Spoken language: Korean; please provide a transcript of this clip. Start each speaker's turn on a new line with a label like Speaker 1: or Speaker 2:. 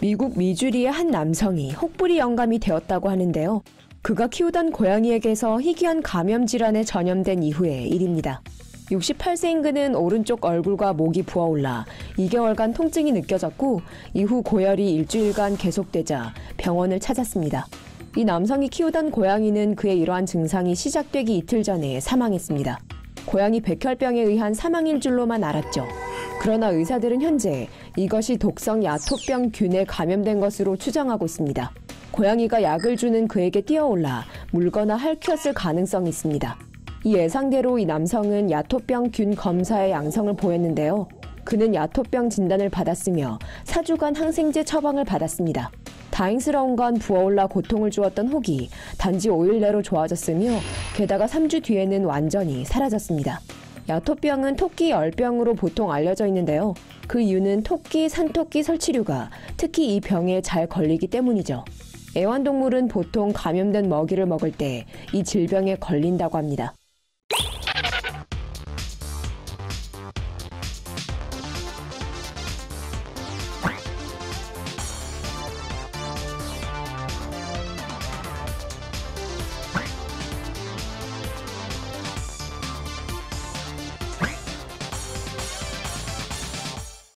Speaker 1: 미국 미주리의 한 남성이 혹부리 영감이 되었다고 하는데요. 그가 키우던 고양이에게서 희귀한 감염 질환에 전염된 이후의 일입니다. 68세인 그는 오른쪽 얼굴과 목이 부어올라 2개월간 통증이 느껴졌고 이후 고열이 일주일간 계속되자 병원을 찾았습니다. 이 남성이 키우던 고양이는 그의 이러한 증상이 시작되기 이틀 전에 사망했습니다. 고양이 백혈병에 의한 사망일 줄로만 알았죠. 그러나 의사들은 현재 이것이 독성 야토병 균에 감염된 것으로 추정하고 있습니다. 고양이가 약을 주는 그에게 뛰어올라 물거나 핥혔을 가능성이 있습니다. 이 예상대로 이 남성은 야토병 균 검사의 양성을 보였는데요. 그는 야토병 진단을 받았으며 4주간 항생제 처방을 받았습니다. 다행스러운 건 부어올라 고통을 주었던 혹이 단지 5일 내로 좋아졌으며 게다가 3주 뒤에는 완전히 사라졌습니다. 야토병은 토끼 열병으로 보통 알려져 있는데요. 그 이유는 토끼, 산토끼 설치류가 특히 이 병에 잘 걸리기 때문이죠. 애완동물은 보통 감염된 먹이를 먹을 때 이 질병에 걸린다고 합니다.